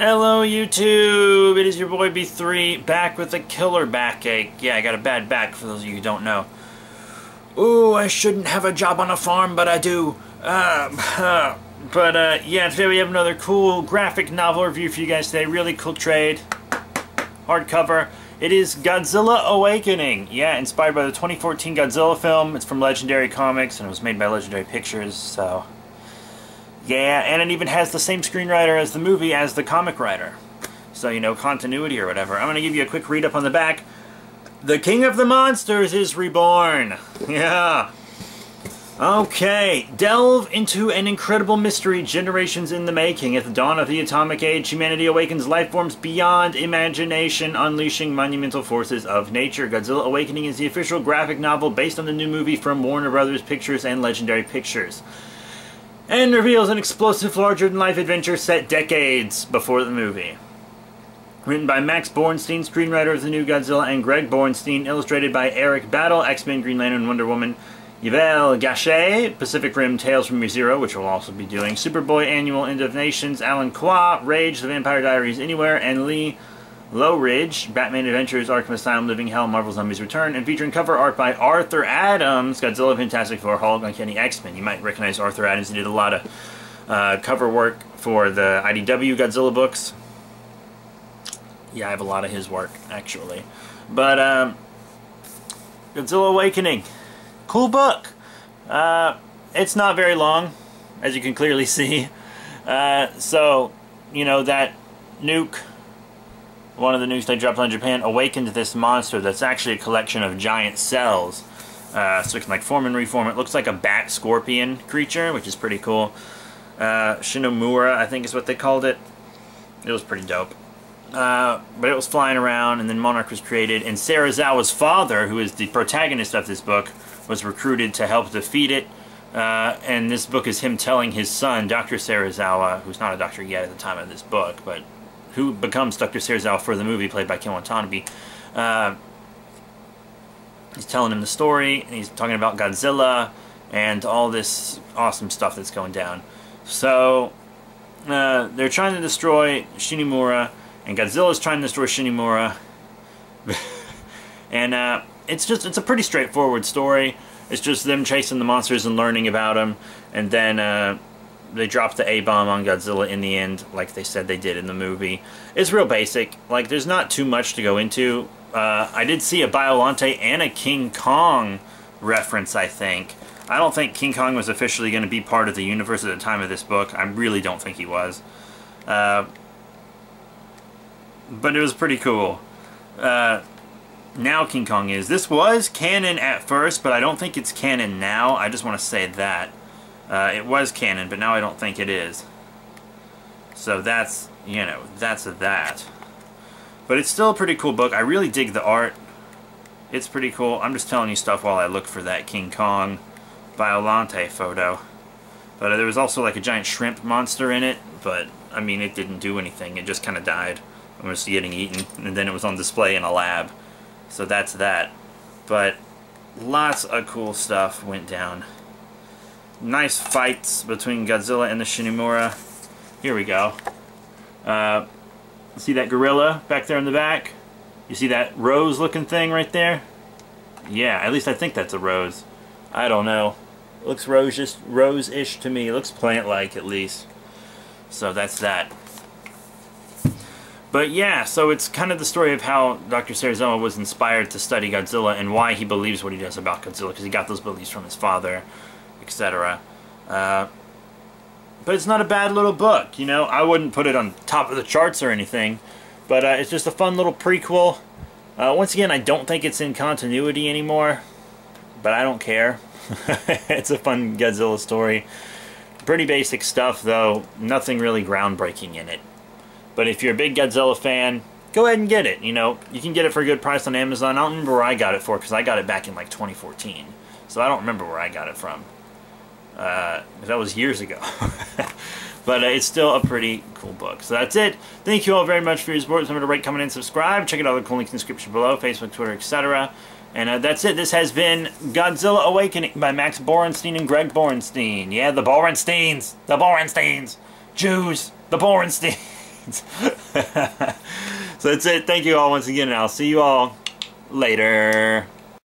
Hello YouTube, it is your boy B3 back with a killer backache. Yeah, I got a bad back for those of you who don't know. Ooh, I shouldn't have a job on a farm, but I do. Uh, but uh, yeah, today we have another cool graphic novel review for you guys today. Really cool trade. Hardcover. It is Godzilla Awakening. Yeah, inspired by the 2014 Godzilla film. It's from Legendary Comics and it was made by Legendary Pictures, so... Yeah, and it even has the same screenwriter as the movie as the comic writer. So, you know, continuity or whatever. I'm going to give you a quick read-up on the back. The King of the Monsters is reborn. Yeah. Okay, delve into an incredible mystery generations in the making. At the dawn of the atomic age, humanity awakens life forms beyond imagination, unleashing monumental forces of nature. Godzilla Awakening is the official graphic novel based on the new movie from Warner Brothers Pictures and Legendary Pictures. And reveals an explosive, larger-than-life adventure set decades before the movie. Written by Max Borenstein, screenwriter of the new Godzilla, and Greg Borenstein, illustrated by Eric Battle, X-Men, Green Lantern, Wonder Woman, Yvel Guichet, Pacific Rim Tales from Zero, which we'll also be doing, Superboy Annual End of Nations, Alan Quah, Rage, The Vampire Diaries Anywhere, and Lee Loughridge, Batman Adventures, Arkham Asylum, Living Hell, Marvel Zombies Return, and featuring cover art by Arthur Adams, Godzilla, Fantastic Four, Hulk, Uncanny X-Men. You might recognize Arthur Adams. He did a lot of uh, cover work for the IDW Godzilla books. Yeah, I have a lot of his work, actually. But, um, Godzilla Awakening cool book. Uh, it's not very long, as you can clearly see. Uh, so, you know, that nuke, one of the nukes they dropped on Japan, awakened this monster that's actually a collection of giant cells. Uh, so it can like form and reform. It looks like a bat scorpion creature, which is pretty cool. Uh, Shinomura, I think is what they called it. It was pretty dope. Uh, but it was flying around, and then Monarch was created, and Serizawa's father, who is the protagonist of this book, was recruited to help defeat it. Uh, and this book is him telling his son, Dr. Serizawa, who's not a doctor yet at the time of this book, but who becomes Dr. Serizawa for the movie, played by Ken Watanabe. Uh, he's telling him the story, and he's talking about Godzilla and all this awesome stuff that's going down. So, uh, they're trying to destroy Shinomura, and Godzilla's trying to destroy Shinomura. and uh, it's just it's a pretty straightforward story. It's just them chasing the monsters and learning about them, and then uh, they dropped the A bomb on Godzilla in the end, like they said they did in the movie. It's real basic. Like there's not too much to go into. Uh, I did see a Biolante and a King Kong reference. I think. I don't think King Kong was officially going to be part of the universe at the time of this book. I really don't think he was. Uh, but it was pretty cool. Uh, now King Kong is. This was canon at first, but I don't think it's canon now. I just want to say that. Uh, it was canon, but now I don't think it is. So that's, you know, that's that. But it's still a pretty cool book. I really dig the art. It's pretty cool. I'm just telling you stuff while I look for that King Kong Biolante photo. But uh, there was also like a giant shrimp monster in it, but I mean, it didn't do anything. It just kind of died. It was getting eaten, and then it was on display in a lab. So that's that. But lots of cool stuff went down. Nice fights between Godzilla and the Shinomura. Here we go. Uh, see that gorilla back there in the back? You see that rose looking thing right there? Yeah, at least I think that's a rose. I don't know. It looks rose-ish rose -ish to me. It looks plant-like at least. So that's that. But yeah, so it's kind of the story of how Dr. Serizawa was inspired to study Godzilla and why he believes what he does about Godzilla, because he got those beliefs from his father, etc. Uh, but it's not a bad little book, you know? I wouldn't put it on top of the charts or anything, but uh, it's just a fun little prequel. Uh, once again, I don't think it's in continuity anymore, but I don't care. it's a fun Godzilla story. Pretty basic stuff, though. Nothing really groundbreaking in it. But if you're a big Godzilla fan, go ahead and get it. You know, you can get it for a good price on Amazon. I don't remember where I got it for because I got it back in like 2014. So I don't remember where I got it from. Uh, that was years ago. but uh, it's still a pretty cool book. So that's it. Thank you all very much for your support. Remember to rate, comment, and subscribe. Check out all the cool links in the description below, Facebook, Twitter, etc. And uh, that's it. This has been Godzilla Awakening by Max Borenstein and Greg Borenstein. Yeah, the Borensteins. The Borensteins. Jews. The Borensteins. so that's it. Thank you all once again, and I'll see you all later.